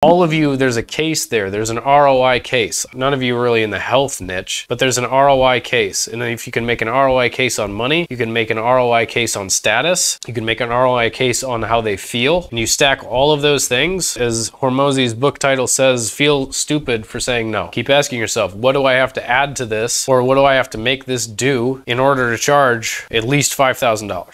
All of you, there's a case there. There's an ROI case. None of you are really in the health niche, but there's an ROI case. And if you can make an ROI case on money, you can make an ROI case on status, you can make an ROI case on how they feel. And you stack all of those things, as Hormozi's book title says, feel stupid for saying no. Keep asking yourself, what do I have to add to this? Or what do I have to make this do in order to charge at least $5,000?